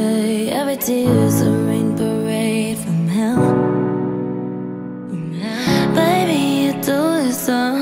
day Every tear's a rain parade from hell, from hell. Baby, you do this all